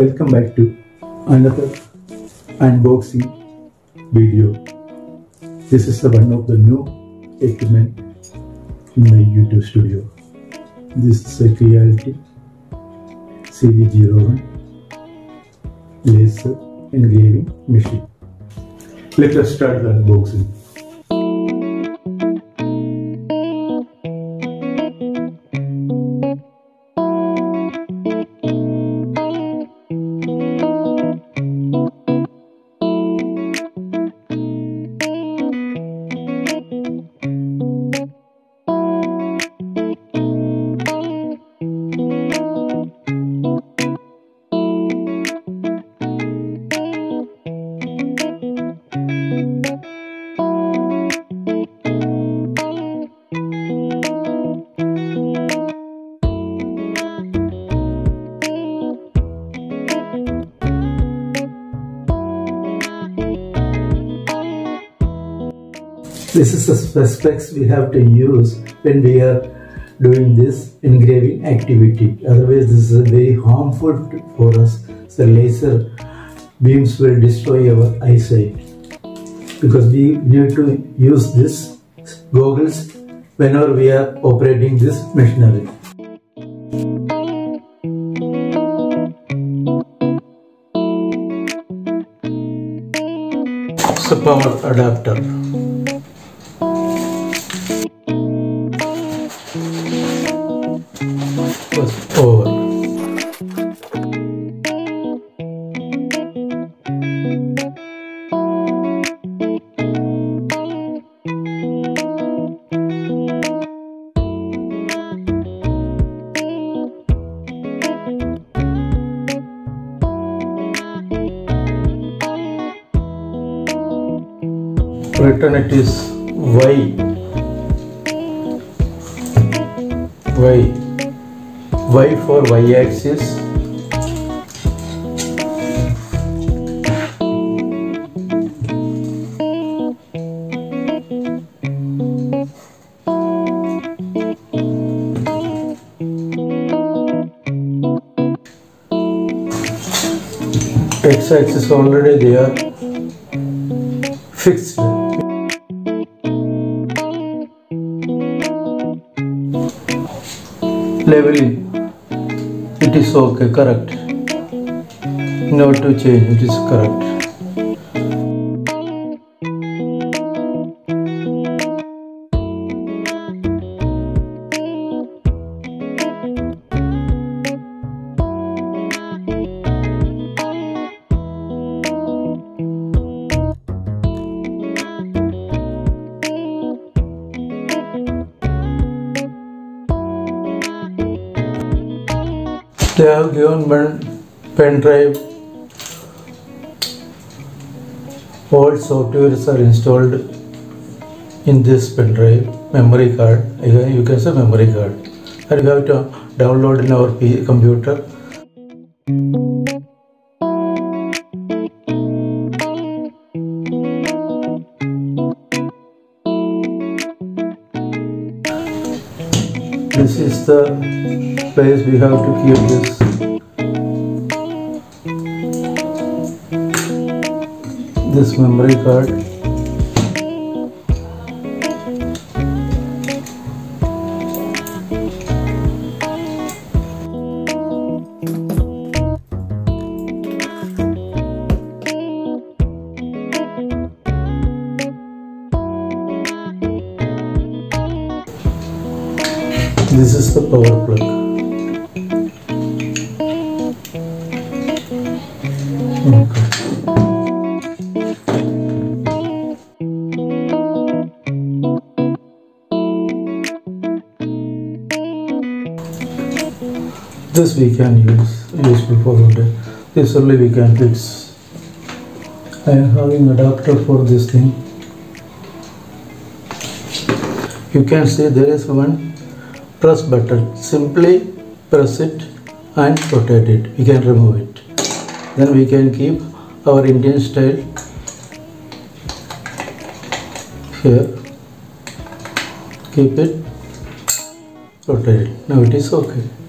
Welcome back to another unboxing video. This is the one of the new equipment in my YouTube studio. This is a Creality CV01 laser engraving machine. Let us start the unboxing. This is the specs we have to use when we are doing this engraving activity. Otherwise, this is very harmful for us. The laser beams will destroy our eyesight because we need to use this goggles whenever we are operating this machinery. Power adapter. Written it is Y Y Y for Y axis X axis already they are fixed leveling it is okay correct no to change it is correct they have given one pen drive. All softwares are installed in this pen drive. Memory card. You can say memory card. And you have to download in our computer. This is the place we have to keep this. This memory card. This is the power plug this we can use use before the this only we can fix. I am having adapter for this thing. You can see there is one press button. Simply press it and rotate it. We can remove it then we can keep our Indian style here. Keep it rotate it now it is okay